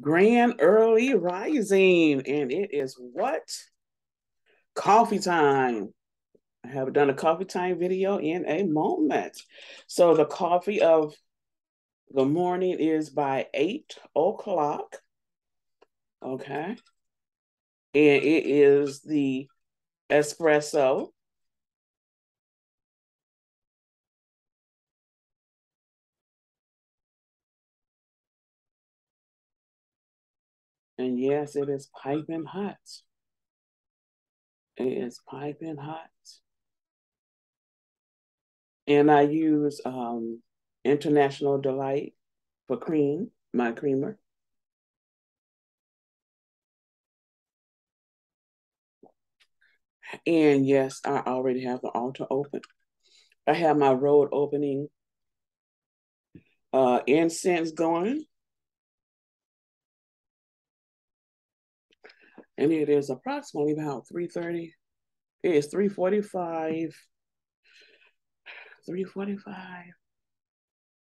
Grand early rising, and it is what? Coffee time. I have done a coffee time video in a moment. So the coffee of the morning is by eight o'clock. Okay. And it is the espresso. And yes, it is piping hot. It is piping hot. And I use um, International Delight for cream, my creamer. And yes, I already have the altar open. I have my road opening uh, incense going. And it is approximately about 3.30. It is 3.45. 3.45.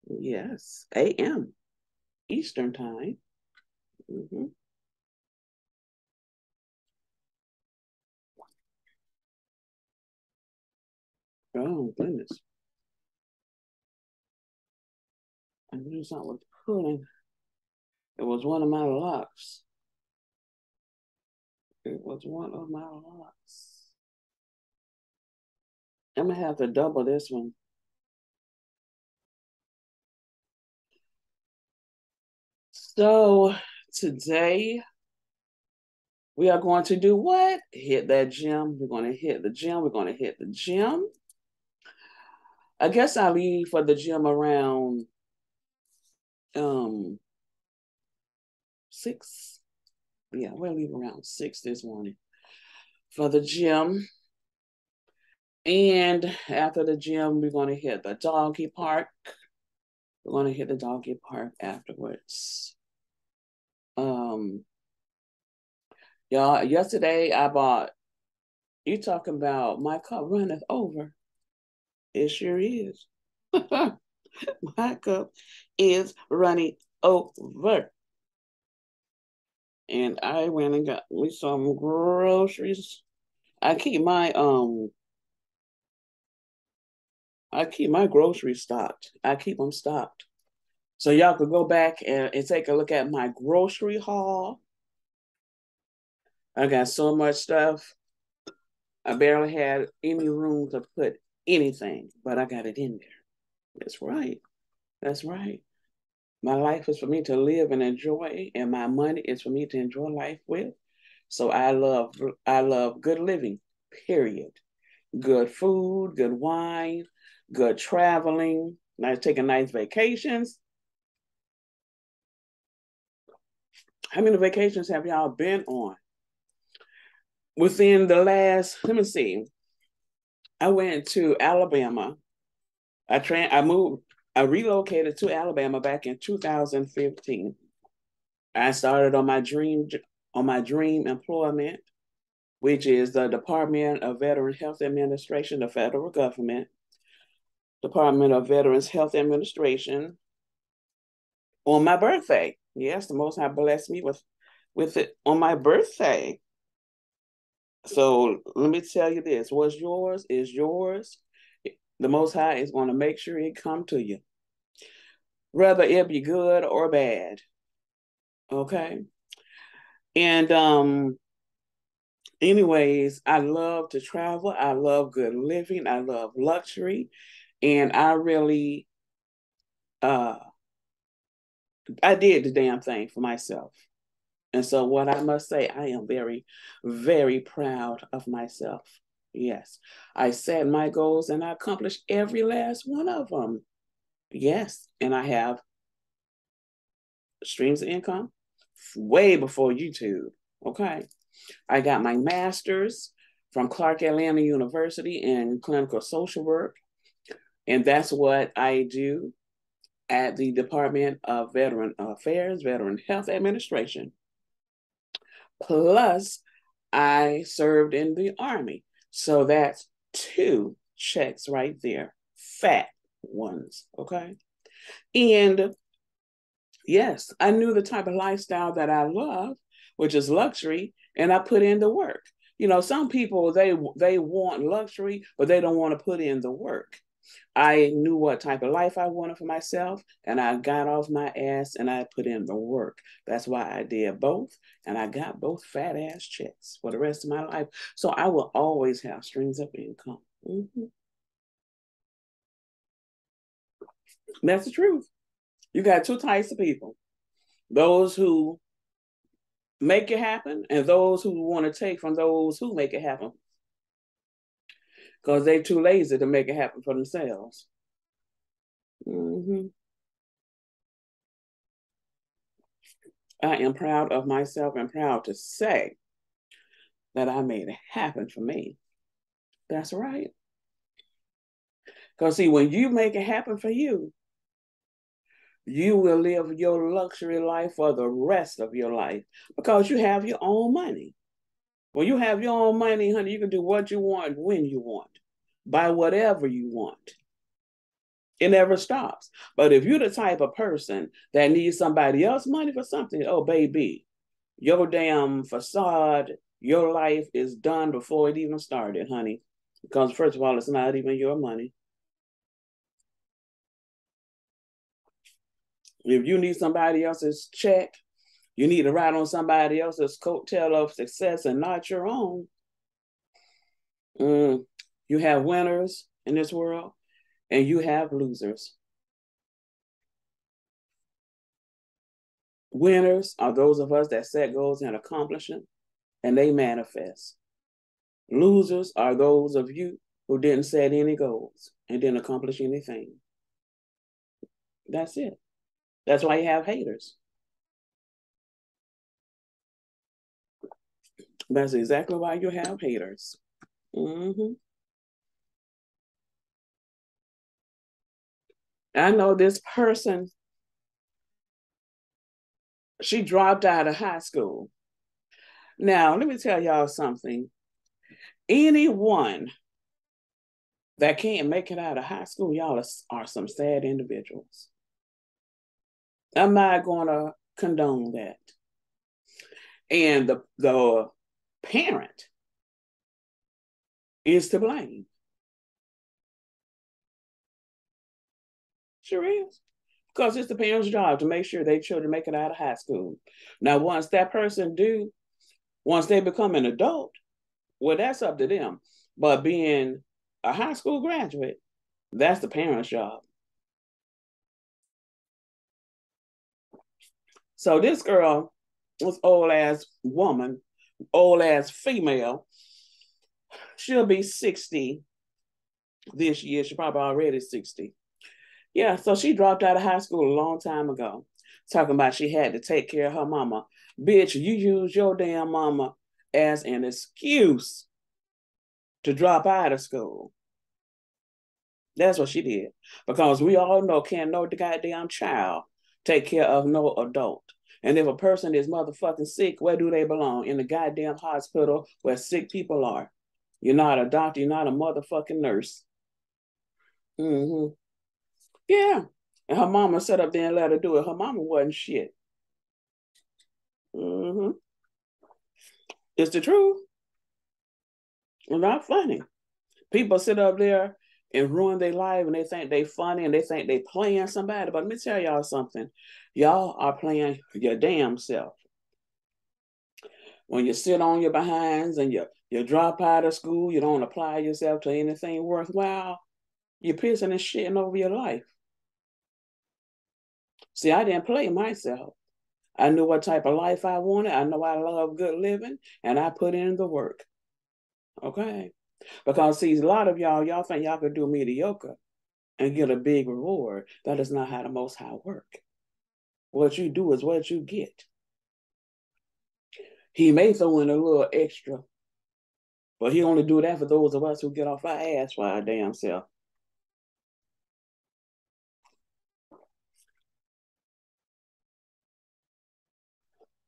Yes, a.m. Eastern time. Mm-hmm. Oh, goodness. I knew something was pulling. It was one of my locks. It was one of my locks. I'm to have to double this one. So today we are going to do what? Hit that gym. We're going to hit the gym. We're going to hit the gym. I guess I leave for the gym around um six. Yeah, we'll leave around six this morning for the gym. And after the gym, we're going to hit the doggy park. We're going to hit the doggy park afterwards. Um, y'all, yesterday I bought, you talking about my cup runneth over. It sure is. my cup is running over. And I went and got me some groceries. I keep my um I keep my groceries stocked. I keep them stocked. So y'all could go back and, and take a look at my grocery haul. I got so much stuff. I barely had any room to put anything, but I got it in there. That's right. That's right. My life is for me to live and enjoy, and my money is for me to enjoy life with. So I love I love good living, period. Good food, good wine, good traveling, nice taking nice vacations. How many vacations have y'all been on? Within the last, let me see. I went to Alabama. I tra- I moved, I relocated to Alabama back in 2015. I started on my dream on my dream employment, which is the Department of Veteran Health Administration, the federal government. Department of Veterans Health Administration on my birthday. Yes, the Most High blessed me with with it on my birthday. So let me tell you this: what's yours is yours. The Most High is going to make sure it come to you, whether it be good or bad. Okay, and um, anyways, I love to travel. I love good living. I love luxury. And I really uh I did the damn thing for myself. And so what I must say, I am very, very proud of myself. Yes. I set my goals and I accomplished every last one of them. Yes. And I have streams of income way before YouTube. Okay. I got my master's from Clark Atlanta University in clinical social work. And that's what I do at the Department of Veteran Affairs, Veteran Health Administration. Plus, I served in the Army. So that's two checks right there, fat ones. Okay. And Yes, I knew the type of lifestyle that I love, which is luxury, and I put in the work. You know, some people they they want luxury, but they don't want to put in the work. I knew what type of life I wanted for myself, and I got off my ass and I put in the work. That's why I did both, and I got both fat ass checks for the rest of my life. So I will always have streams of income. Mm-hmm. That's the truth. You got two types of people those who make it happen and those who want to take from those who make it happen because they're too lazy to make it happen for themselves. Mm-hmm. I am proud of myself and proud to say that I made it happen for me. That's right. Because, see, when you make it happen for you, you will live your luxury life for the rest of your life because you have your own money. When you have your own money, honey, you can do what you want when you want, buy whatever you want. It never stops. But if you're the type of person that needs somebody else money for something, oh baby, your damn facade, your life is done before it even started, honey. Because first of all, it's not even your money. If you need somebody else's check, you need to ride on somebody else's coattail of success and not your own. Mm, you have winners in this world and you have losers. Winners are those of us that set goals and accomplish them, and they manifest. Losers are those of you who didn't set any goals and didn't accomplish anything. That's it. That's why you have haters. That's exactly why you have haters. Mm-hmm. I know this person, she dropped out of high school. Now, let me tell y'all something. Anyone that can't make it out of high school, y'all are, are some sad individuals. I'm not going to condone that. And the, the parent is to blame. Sure is. Because it's the parents' job to make sure their children make it out of high school. Now, once that person do, once they become an adult, well, that's up to them. But being a high school graduate, that's the parents' job. So this girl was old ass woman, old ass female. She'll be 60 this year. She probably already 60. Yeah, so she dropped out of high school a long time ago, talking about she had to take care of her mama. Bitch, you use your damn mama as an excuse to drop out of school. That's what she did. Because we all know can't no goddamn child take care of no adult. And if a person is motherfucking sick, where do they belong? In the goddamn hospital where sick people are. You're not a doctor, you're not a motherfucking nurse. Mm-hmm. Yeah. And her mama sat up there and let her do it. Her mama wasn't shit. Mm-hmm. It's the truth. It's not funny. People sit up there and ruin their life and they think they funny and they think they playing somebody. But let me tell y'all something. Y'all are playing your damn self. When you sit on your behinds and you, you drop out of school, you don't apply yourself to anything worthwhile, you're pissing and shitting over your life. See, I didn't play myself. I knew what type of life I wanted. I know I love good living, and I put in the work. Okay. Because see, a lot of y'all, y'all think y'all could do mediocre and get a big reward. That is not how the most high work. What you do is what you get. He may throw in a little extra, but he only do that for those of us who get off our ass for our damn self.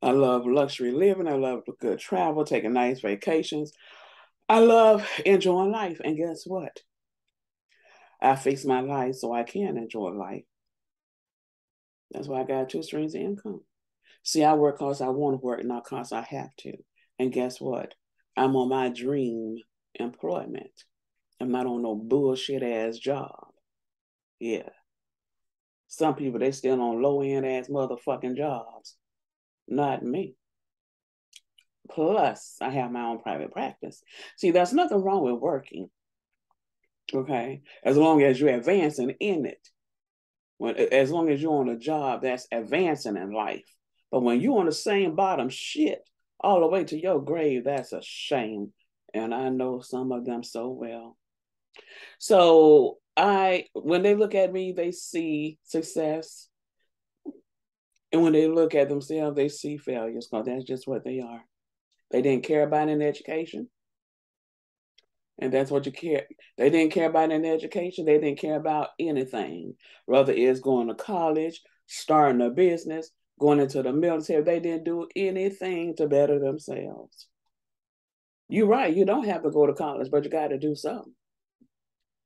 I love luxury living. I love good travel, taking nice vacations. I love enjoying life. And guess what? I fix my life so I can enjoy life. That's why I got two streams of income. See, I work because I want to work, not because I have to. And guess what? I'm on my dream employment. I'm not on no bullshit ass job. Yeah. Some people, they still on low end ass motherfucking jobs. Not me. Plus, I have my own private practice. See, there's nothing wrong with working. Okay. As long as you're advancing in it. When, as long as you're on a job that's advancing in life. But when you're on the same bottom shit all the way to your grave, that's a shame. And I know some of them so well. So I when they look at me, they see success. And when they look at themselves, they see failures because that's just what they are. They didn't care about an education. And that's what you care. They didn't care about an education. They didn't care about anything. Whether it's going to college, starting a business, going into the military. They didn't do anything to better themselves. You're right. You don't have to go to college, but you got to do something.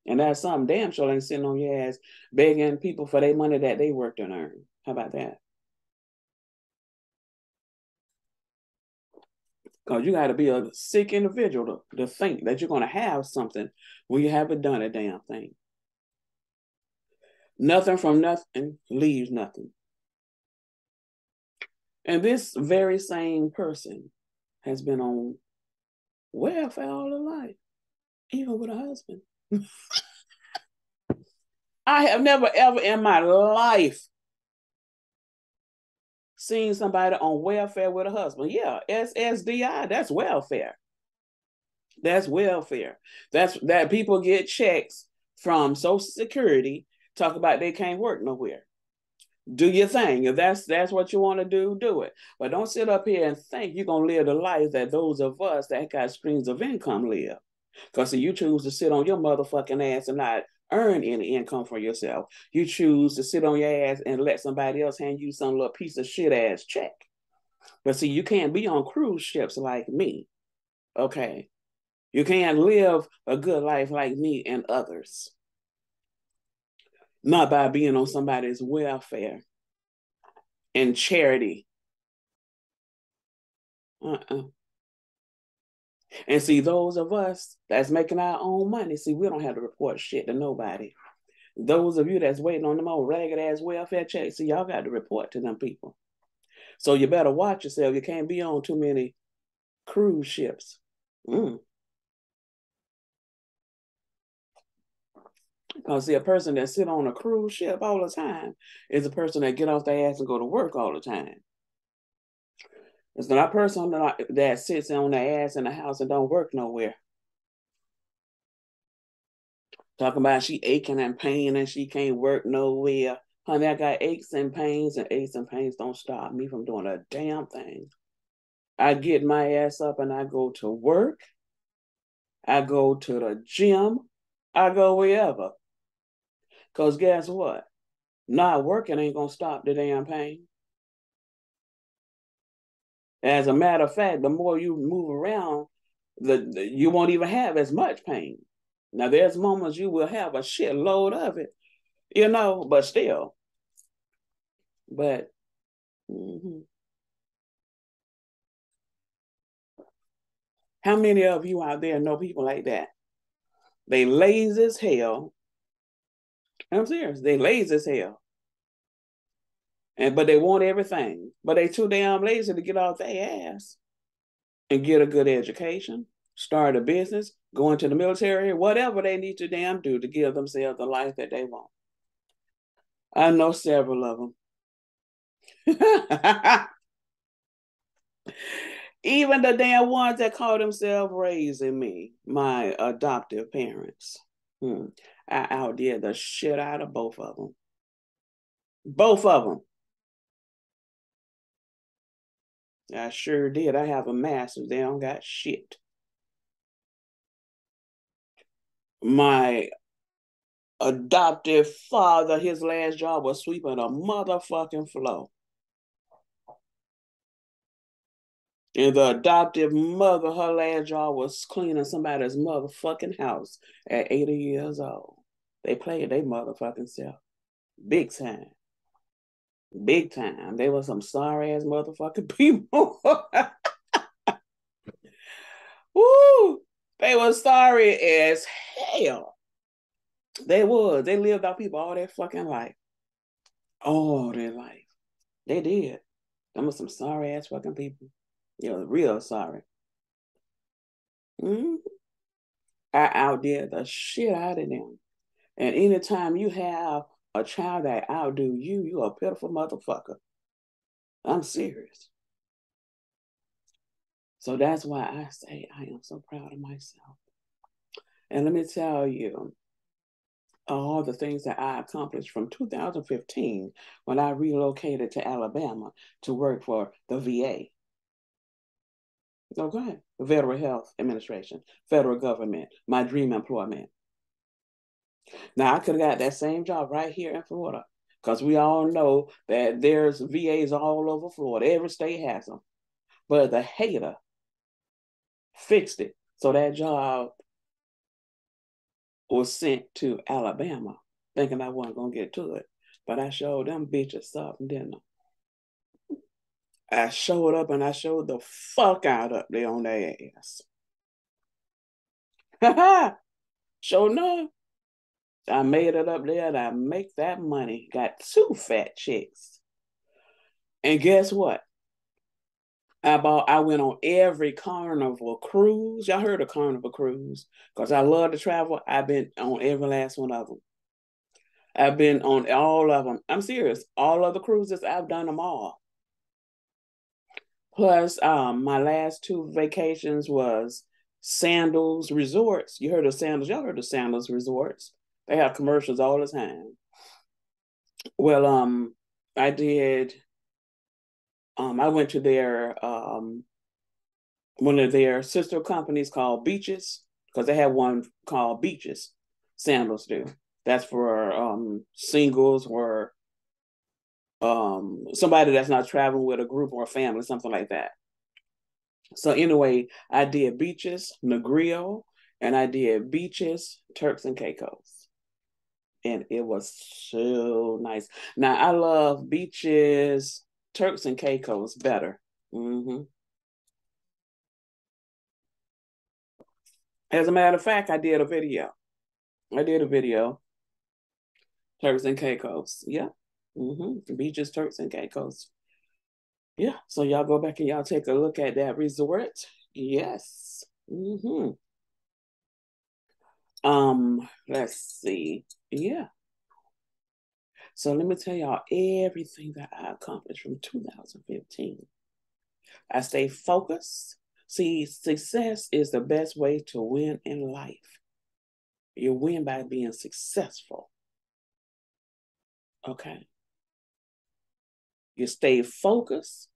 And that's something damn sure ain't sitting on your ass begging people for their money that they worked and earned. How about that? Because you got to be a sick individual to, to think that you're going to have something when you haven't done a damn thing. Nothing from nothing leaves nothing. And this very same person has been on welfare all her life, even with a husband. I have never ever in my life seen somebody on welfare with a husband. Yeah, SSDI, that's welfare. That's welfare. That's that people get checks from Social Security, talk about they can't work nowhere. Do your thing. If that's that's what you want to do, do it. But don't sit up here and think you're gonna live the life that those of us that got streams of income live. Because you choose to sit on your motherfucking ass and not earn any income for yourself. You choose to sit on your ass and let somebody else hand you some little piece of shit ass check. But see, you can't be on cruise ships like me. Okay. You can't live a good life like me and others. Not by being on somebody's welfare and charity. Uh-uh. And see, those of us that's making our own money, see, we don't have to report shit to nobody. Those of you that's waiting on them old ragged ass welfare checks, see, y'all got to report to them people. So you better watch yourself. You can't be on too many cruise ships. Mm. Because see, a person that sit on a cruise ship all the time is a person that get off their ass and go to work all the time. It's not a person that, sits on their ass in the house and don't work nowhere. Talking about she aching and pain and she can't work nowhere. Honey, I got aches and pains, and aches and pains don't stop me from doing a damn thing. I get my ass up and I go to work. I go to the gym. I go wherever. Because guess what? Not working ain't going to stop the damn pain. As a matter of fact, the more you move around, the, the, you won't even have as much pain. Now, there's moments you will have a shitload of it, you know, but still. But mm-hmm. how many of you out there know people like that? They lazy as hell. I'm serious. They lazy as hell and but they want everything. But they too damn lazy to get off their ass and get a good education, start a business, go into the military, whatever they need to damn do to give themselves the life that they want. I know several of them. Even the damn ones that call themselves raising me, my adoptive parents. Hmm. I outdid the shit out of both of them. Both of them. I sure did. I have a master's. They don't got shit. My adoptive father, his last job was sweeping a motherfucking floor. And the adoptive mother, her last job was cleaning somebody's motherfucking house at 80 years old. They played their motherfucking self. Big time. Big time. They were some sorry ass motherfucking people. Woo! They were sorry as hell. They was. They lived out people all their fucking life. All their life. They did. Them were some sorry ass fucking people. You know, real sorry. Mm-hmm. I outdid the shit out of them. And anytime you have a child that outdo you, you a pitiful motherfucker. I'm serious. So that's why I say I am so proud of myself. And let me tell you, all the things that I accomplished from 2015 when I relocated to Alabama to work for the VA. The Federal Health Administration, federal government, my dream employment. Now I could have got that same job right here in Florida because we all know that there's VAs all over Florida. Every state has them. But the hater fixed it. So that job was sent to Alabama, thinking I wasn't gonna get to it. But I showed them bitches something, didn't I? I showed up and I showed the fuck out up there on their ass. Ha ha! Sure enough, I made it up there and I make that money. Got two fat chicks. And guess what? I bought I went on every carnival cruise. Y'all heard of carnival cruise? Because I love to travel. I've been on every last one of them. I've been on all of them. I'm serious. All of the cruises, I've done them all. Plus, um, my last two vacations was Sandals Resorts. You heard of Sandals? Y'all heard of Sandals Resorts? They have commercials all the time. Well, um, I did. Um, I went to their um, one of their sister companies called Beaches because they have one called Beaches. Sandals do. That's for um, singles or um, somebody that's not traveling with a group or a family, something like that. So anyway, I did Beaches, Negril, and I did Beaches, Turks and Caicos and it was so nice. Now I love beaches, Turks and Caicos better. Mm-hmm. As a matter of fact, I did a video. I did a video. Turks and Caicos. Yeah. Mm-hmm. Beaches, Turks and Caicos. Yeah. So y'all go back and y'all take a look at that resort. Yes. Mm-hmm. Um, let's see. Yeah. So let me tell y'all everything that I accomplished from 2015. I stay focused. See, success is the best way to win in life. You win by being successful. Okay. You stay focused.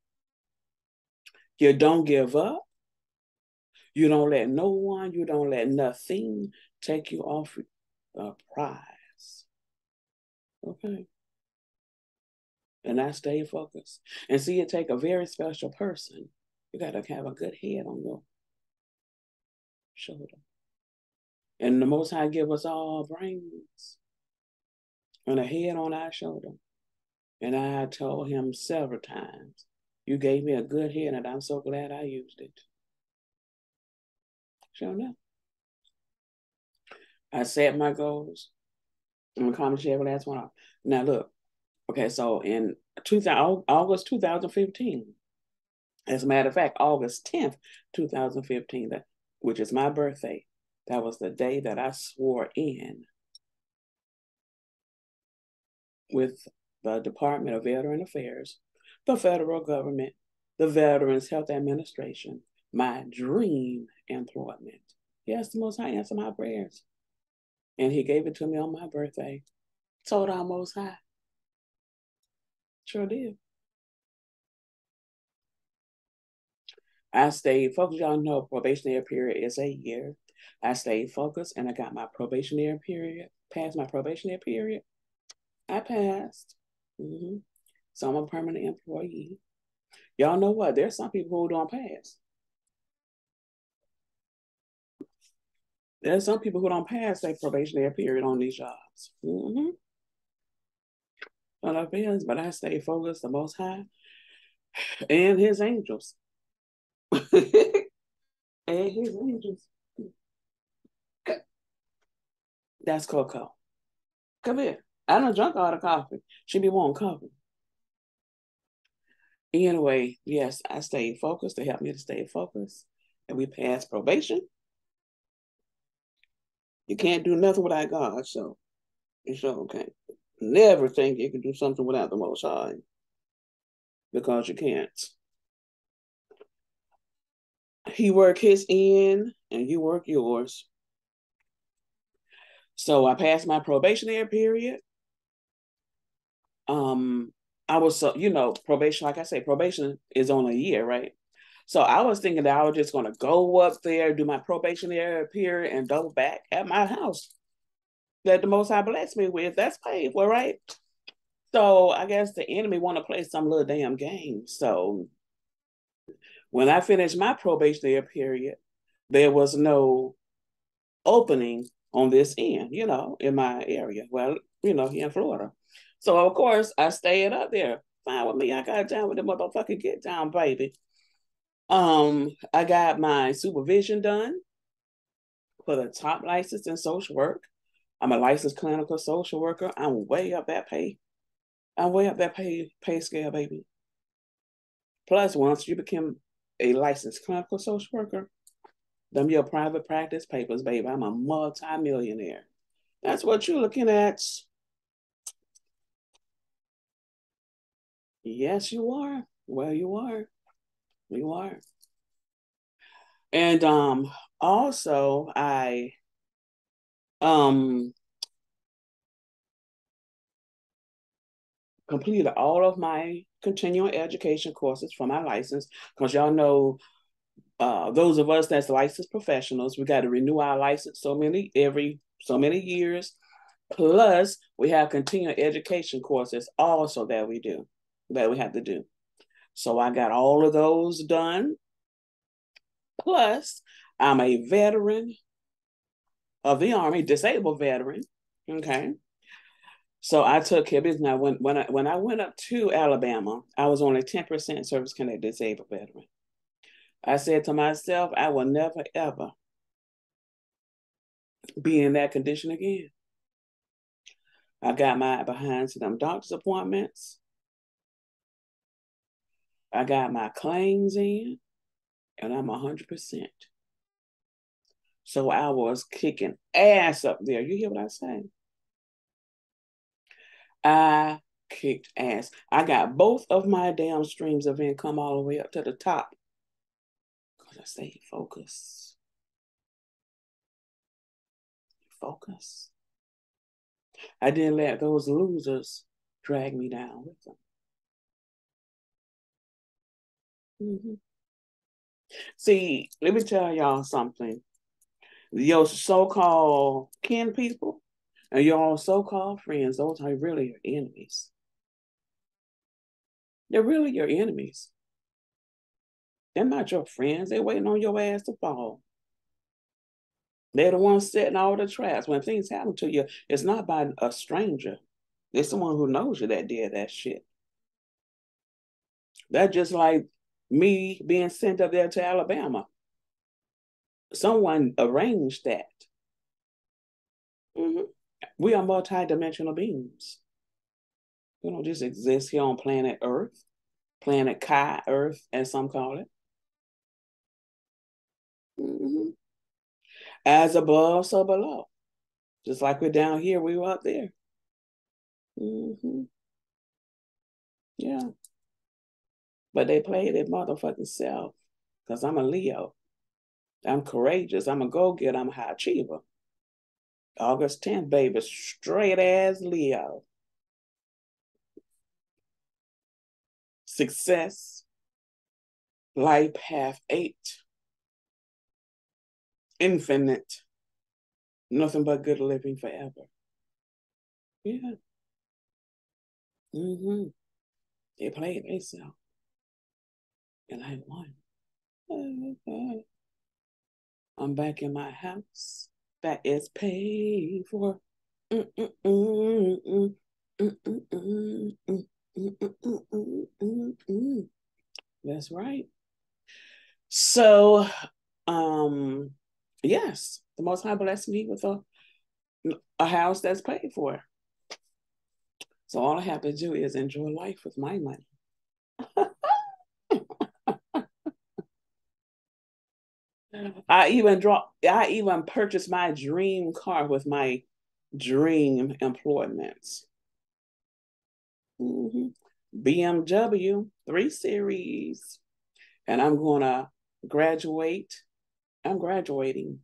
You don't give up. You don't let no one, you don't let nothing take you off the prize. Okay. And I stay focused. And see, it take a very special person. You got to have a good head on your shoulder. And the Most High give us all brains and a head on our shoulder. And I told him several times, you gave me a good head and I'm so glad I used it. Sure enough. I set my goals. I'm gonna comment every last one off. Now look, okay, so in 2000, August 2015, as a matter of fact, August 10th, 2015, that which is my birthday, that was the day that I swore in with the Department of Veteran Affairs, the federal government, the Veterans Health Administration, my dream employment. Yes, the Most High answer my prayers. And he gave it to me on my birthday. Told our Most High. Sure did. I stayed focused. Y'all know probationary period is a year. I stayed focused and I got my probationary period, passed my probationary period. I passed. Mm-hmm. So I'm a permanent employee. Y'all know what? There's some people who don't pass. There's some people who don't pass their probationary period on these jobs. Mm-hmm. on our feelings, but I stay focused the most high and his angels. and his angels. That's Coco. Come here. I don't drink all the coffee. She be wanting coffee. Anyway, yes, I stayed focused. to help me to stay focused. And we passed probation. You can't do nothing without God, so sure can't. Never think you can do something without the Most High, because you can't. He work his end, and you work yours. So I passed my probationary period. Um, I was so you know probation, like I say, probation is on a year, right? So I was thinking that I was just going to go up there, do my probationary period, and double back at my house that the Most High blessed me with. That's paid for, right? So I guess the enemy want to play some little damn game. So when I finished my probationary period, there was no opening on this end, you know, in my area. Well, you know, here in Florida. So of course I stayed up there. Fine with me. I got down with the motherfucking get down, baby. Um, I got my supervision done for the top license in social work. I'm a licensed clinical social worker. I'm way up that pay. I'm way up that pay pay scale, baby. Plus, once you become a licensed clinical social worker, them your private practice papers, baby. I'm a multi-millionaire. That's what you're looking at. Yes, you are. Well, you are. You are. And um also I um completed all of my continuing education courses for my license because y'all know uh, those of us that's licensed professionals, we got to renew our license so many every so many years. Plus, we have continuing education courses also that we do that we have to do. So I got all of those done. Plus, I'm a veteran of the Army, disabled veteran. Okay. So I took care of business. Now, when, when, I, when I went up to Alabama, I was only 10% service connected disabled veteran. I said to myself, I will never, ever be in that condition again. I got my behind to them doctor's appointments. I got my claims in, and I'm 100%. So I was kicking ass up there. You hear what I say? I kicked ass. I got both of my damn streams of income all the way up to the top because I stayed focused. Focus. I didn't let those losers drag me down with them. Mm-hmm. See, let me tell y'all something. Your so-called kin people and your so-called friends, those are really your enemies. They're really your enemies. They're not your friends. They're waiting on your ass to fall. They're the ones setting all the traps. When things happen to you, it's not by a stranger. It's someone who knows you that did that shit. That's just like me being sent up there to Alabama. Someone arranged that. Mm-hmm. We are multidimensional beings. We don't just exist here on planet Earth, planet Kai Earth, as some call it. Mm-hmm. As above, so below. Just like we're down here, we were up there. Mm-hmm. Yeah. But they play their motherfucking self. Because I'm a Leo. I'm courageous. I'm a go-getter. I'm a high achiever. August 10th, baby. Straight as Leo. Success. Life path eight. Infinite. Nothing but good living forever. Yeah. Mm-hmm. They played themselves and I won. I'm back in my house. That is paid for. That's right. So, um, yes, the Most High blessed me with a a house that's paid for. So all I have to do is enjoy life with my money. I even draw I even purchased my dream car with my dream employments. Mm-hmm. BMW 3 Series. And I'm going to graduate. I'm graduating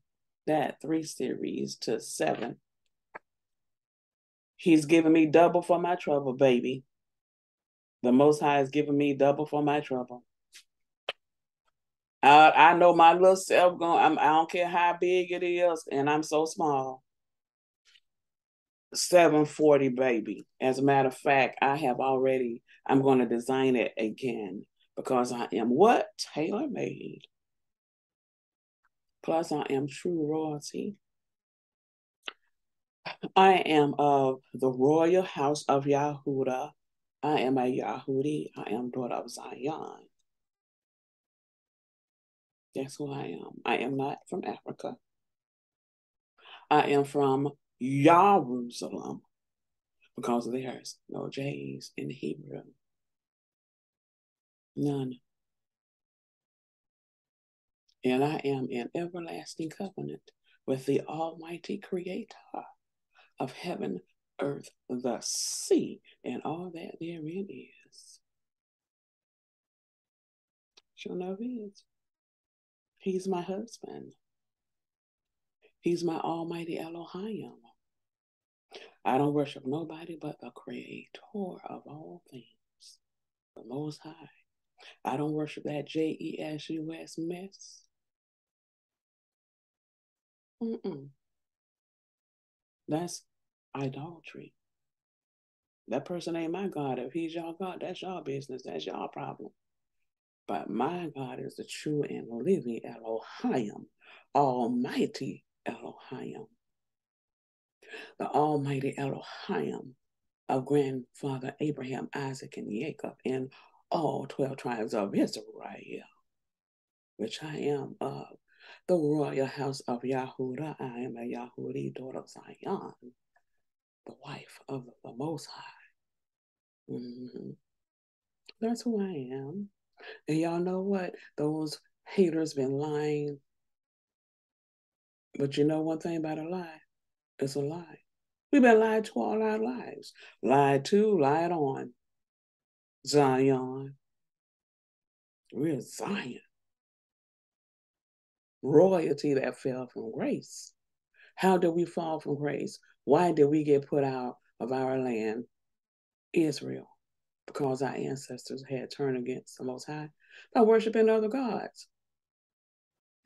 that 3 Series to 7. He's giving me double for my trouble, baby. The Most High is giving me double for my trouble. I, I know my little self going. I'm, I don't care how big it is, and I'm so small. 740 baby. As a matter of fact, I have already, I'm going to design it again because I am what? Tailor made. Plus, I am true royalty. I am of the royal house of Yahuda. I am a Yahudi. I am daughter of Zion. That's who I am. I am not from Africa. I am from Jerusalem because there's no J's in Hebrew. None. And I am in everlasting covenant with the Almighty Creator of heaven, earth, the sea, and all that therein is. Sure enough is. He's my husband. He's my almighty Elohim. I don't worship nobody but the creator of all things, the most high. I don't worship that J E S U S mess. Mm-mm. That's idolatry. That person ain't my God. If he's your God, that's your business. That's your problem. But my God is the true and living Elohim, Almighty Elohim, the Almighty Elohim of grandfather Abraham, Isaac, and Jacob, and all 12 tribes of Israel, which I am of the royal house of Yahudah. I am a Yahudi daughter of Zion, the wife of the Most High. Mm-hmm. That's who I am. And y'all know what? Those haters been lying. But you know one thing about a lie? It's a lie. We've been lied to all our lives. Lied to, lied on. Zion. We're Zion. Royalty that fell from grace. How did we fall from grace? Why did we get put out of our land, Israel? Because our ancestors had turned against the Most High by worshiping other gods.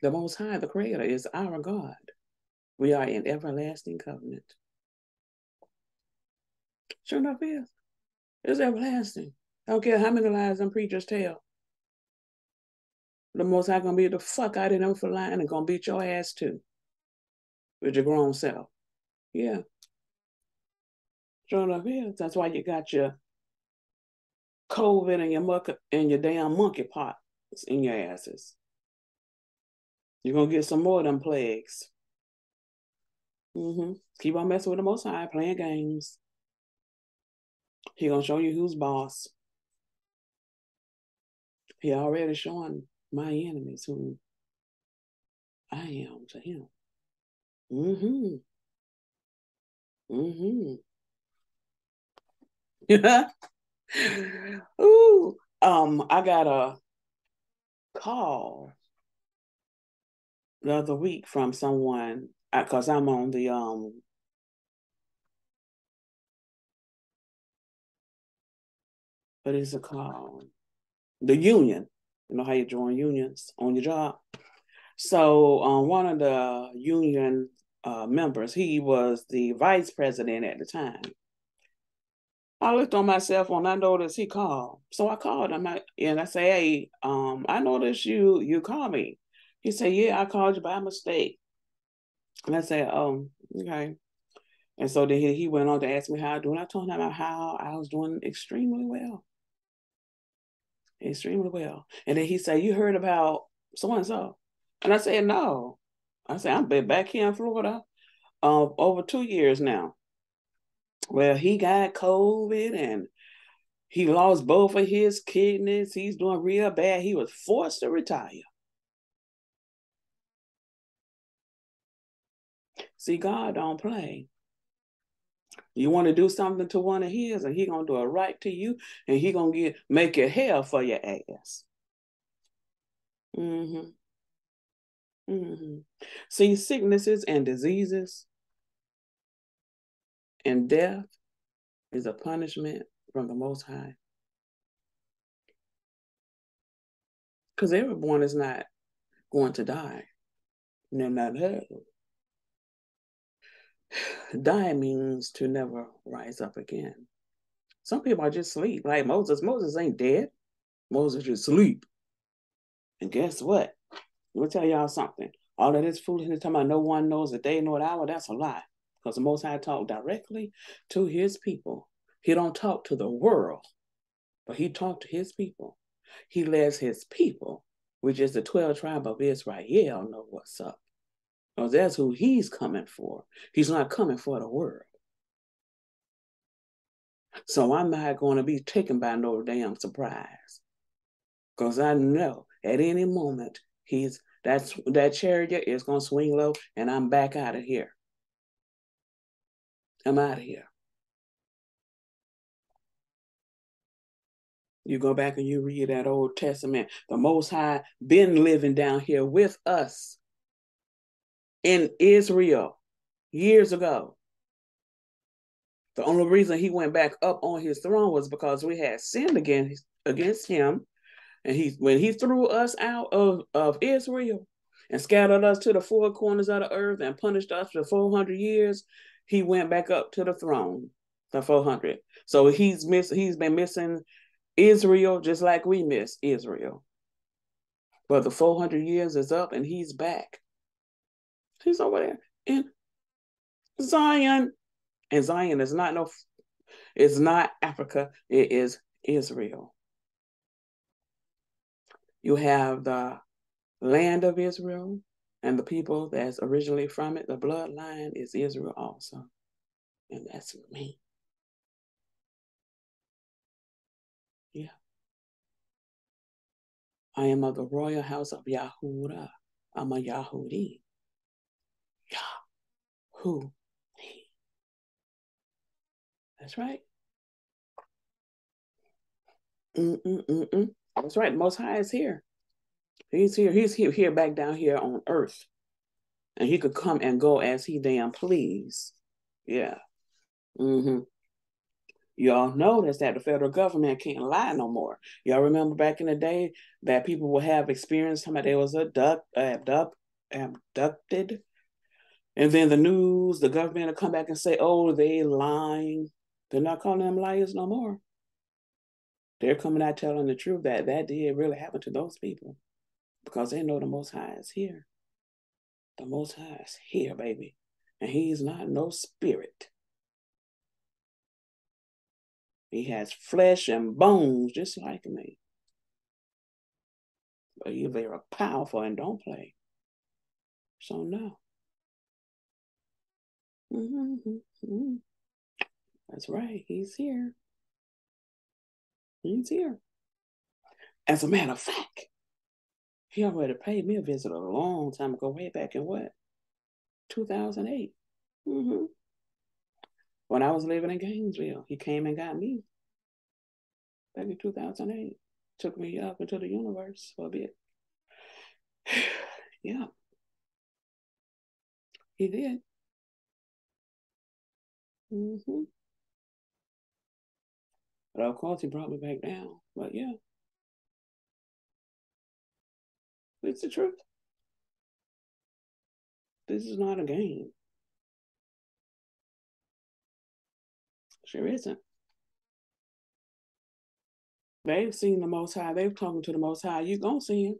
The Most High, the Creator, is our God. We are in everlasting covenant. Sure enough, is. It's everlasting. I don't care how many lies them preachers tell. The Most High gonna beat the fuck out of them for lying and gonna beat your ass too. With your grown self. Yeah. Sure enough, is. That's why you got your COVID and your muck and your damn monkey pox in your asses. You're gonna get some more of them plagues. Mm-hmm. Keep on messing with the most high, playing games. He gonna show you who's boss. He already showing my enemies who I am to him. Mm-hmm. Mm-hmm. Ooh, um, I got a call the other week from someone because I'm on the um what is it called? The union. You know how you join unions on your job. So um, one of the union uh, members, he was the vice president at the time. I looked on my cell phone. I noticed he called, so I called him and I say, "Hey, um, I noticed you you called me." He said, "Yeah, I called you by mistake." And I said, "Oh, okay." And so then he, he went on to ask me how I doing. I told him about how I was doing extremely well. Extremely well. And then he said, You heard about so and so. And I said, No. I said, I've been back here in Florida uh, over two years now. Well, he got COVID and he lost both of his kidneys. He's doing real bad. He was forced to retire. See, God don't play. You want to do something to one of his, and he gonna do it right to you, and he gonna get make it hell for your ass. Mm-hmm. Mm-hmm. See, sicknesses and diseases and death is a punishment from the Most High. Because everyone is not going to die. No, not her. Die means to never rise up again. Some people are just sleep, like Moses. Moses ain't dead. Moses just sleep. And guess what? Let me tell y'all something. All of this foolishness talking about no one knows the day nor the hour, that's a lie. Because the Most High talk directly to his people. He don't talk to the world, but he talked to his people. He lets his people, which is the 12 tribe of Israel, know what's up. Because that's who he's coming for. He's not coming for the world. So I'm not going to be taken by no damn surprise. Because I know at any moment he's that's that chariot is gonna swing low and I'm back out of here. I'm out of here. You go back and you read that Old Testament. The Most High been living down here with us in Israel years ago. The only reason he went back up on his throne was because we had sinned against against him. And he when he threw us out of, of Israel and scattered us to the four corners of the earth and punished us for 400 years, he went back up to the throne, the 400. So he's miss he's been missing Israel just like we miss Israel. But the 400 years is up and he's back. He's over there in Zion. And Zion is not no it's not Africa, it is Israel. You have the land of Israel and the people that's originally from it. The bloodline is Israel also. And that's me. Yeah. I am of the royal house of Yahudah. I'm a Yahudi. Yahoo. That's right. Mm-mm-mm-mm. That's right. Most High is here. He's here. He's here, here back down here on earth. And he could come and go as he damn please. Yeah. Mm-hmm. Y'all notice that the federal government can't lie no more. Y'all remember back in the day that people would have experienced somebody they was abduct, abduct, abducted. And then the news, the government will come back and say, oh, they lying. They're not calling them liars no more. They're coming out telling the truth that that did really happen to those people because they know the Most High is here. The Most High is here, baby. And he's not no spirit. He has flesh and bones just like me. But you're very powerful and don't play. So no. Mm-hmm. That's right. He's here. He's here. As a matter of fact, he already paid me a visit a long time ago, way back in what? 2008. Mm-hmm. When I was living in Gainesville, he came and got me back in 2008. Took me up into the universe for a bit. yeah. He did. Mm-hmm. But of course, he brought me back down. But yeah. It's the truth. This is not a game. Sure isn't. They've seen the Most High. They've talking to the Most High. You gonna see him.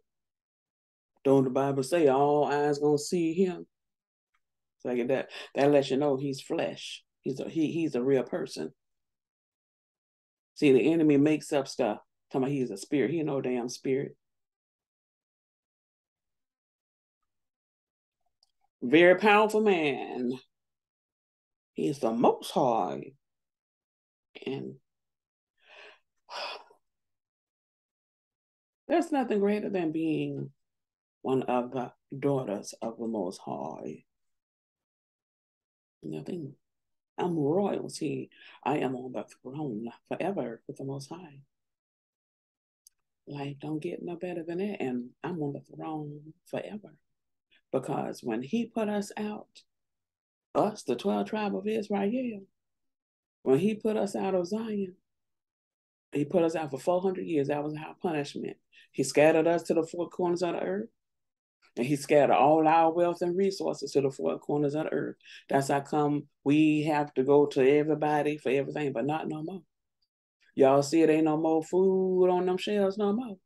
Don't the Bible say all eyes gonna see him? So like that that lets you know he's flesh. He's a he he's a real person. See, the enemy makes up stuff. Talking about he's a spirit. He no damn spirit. Very powerful man. He is the most high. And there's nothing greater than being one of the daughters of the Most High. Nothing. I'm royalty. I am on the throne forever with the Most High. Like, don't get no better than that. And I'm on the throne forever. Because when he put us out, us, the 12 tribe of Israel, when he put us out of Zion, he put us out for 400 years. That was our punishment. He scattered us to the four corners of the earth. And he scattered all our wealth and resources to the four corners of the earth. That's how come we have to go to everybody for everything, but not no more. Y'all see it ain't no more food on them shelves no more.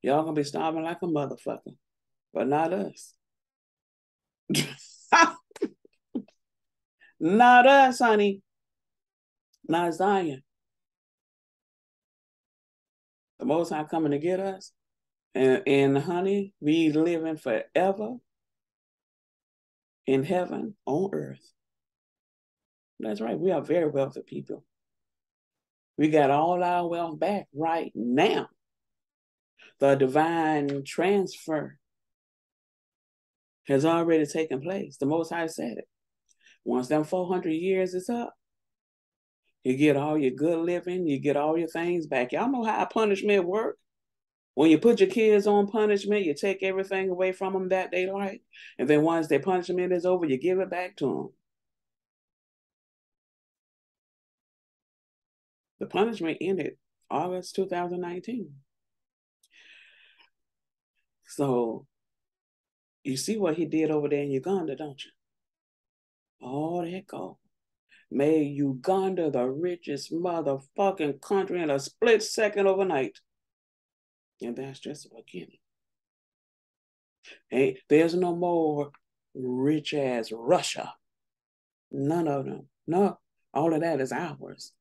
Y'all gonna be starving like a motherfucker, but not us. not us, honey. Not Zion. The Most High coming to get us. And, and honey, we living forever in heaven on earth. That's right. We are very wealthy people. We got all our wealth back right now. The divine transfer has already taken place. The Most High said it. Once them 400 years is up, you get all your good living, you get all your things back. Y'all know how punishment work. When you put your kids on punishment, you take everything away from them that they like. And then once their punishment is over, you give it back to them. The punishment ended August 2019. So you see what he did over there in Uganda, don't you? Oh, that go. Made Uganda the richest motherfucking country in a split second overnight. And that's just the beginning. Hey, there's no more rich as Russia. None of them. No, all of that is ours.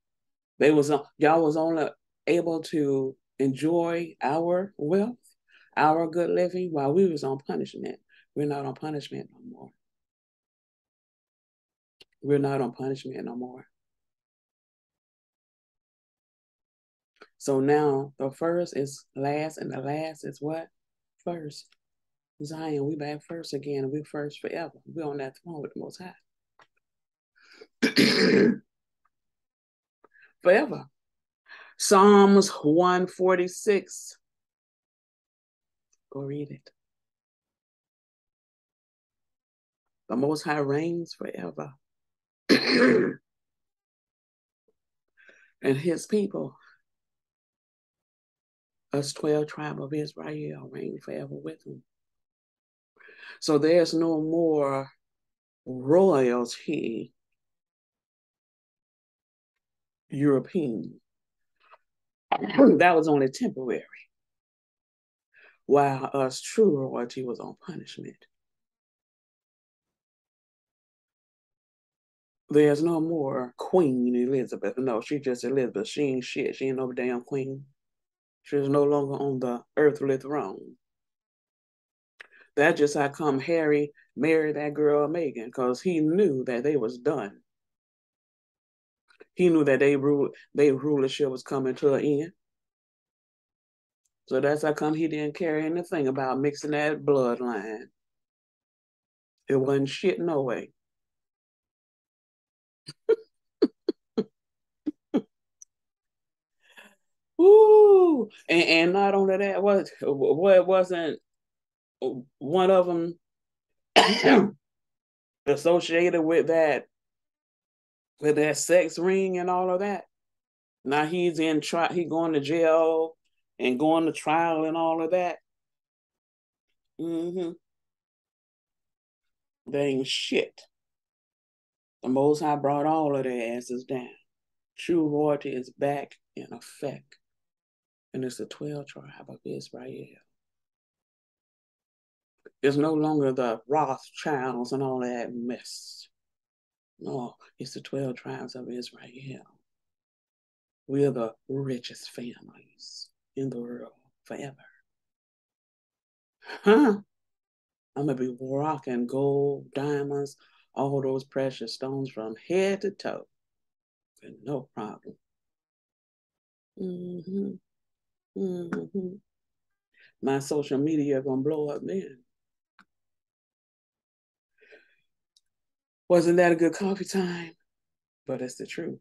They was y'all was only able to enjoy our wealth, our good living while we was on punishment. We're not on punishment no more. We're not on punishment no more. So now the first is last, and the last is what? First. Zion, we back first again, we first forever. We're on that throne with the Most High. forever. Psalms 146. Go read it. The Most High reigns forever. and his people, us 12 tribe of Israel, reign forever with him. So there's no more royalty European. that was only temporary, while us true royalty was on punishment. There's no more Queen Elizabeth. No, she just Elizabeth. She ain't shit. She ain't no damn queen. She's no longer on the earthly throne. That's just how come Harry married that girl Meghan, because he knew that they was done. He knew that they rule their rulership was coming to an end. So that's how come he didn't care anything about mixing that bloodline. It wasn't shit no way. Ooh, and, and not only that, what what wasn't one of them associated with that with that sex ring and all of that. Now he's in trial, he going to jail and going to trial and all of that. Mm-hmm. Ain't shit. The Most High brought all of their asses down. True royalty is back in effect. And it's the 12 tribe of Israel. It's no longer the Rothschilds and all that mess. No, it's the 12 tribes of Israel. We are the richest families in the world forever. Huh? I'm going to be rocking gold, diamonds, all those precious stones from head to toe. No problem. Mm-hmm. Mm-hmm. My social media gonna blow up then. Wasn't that a good coffee time? But it's the truth.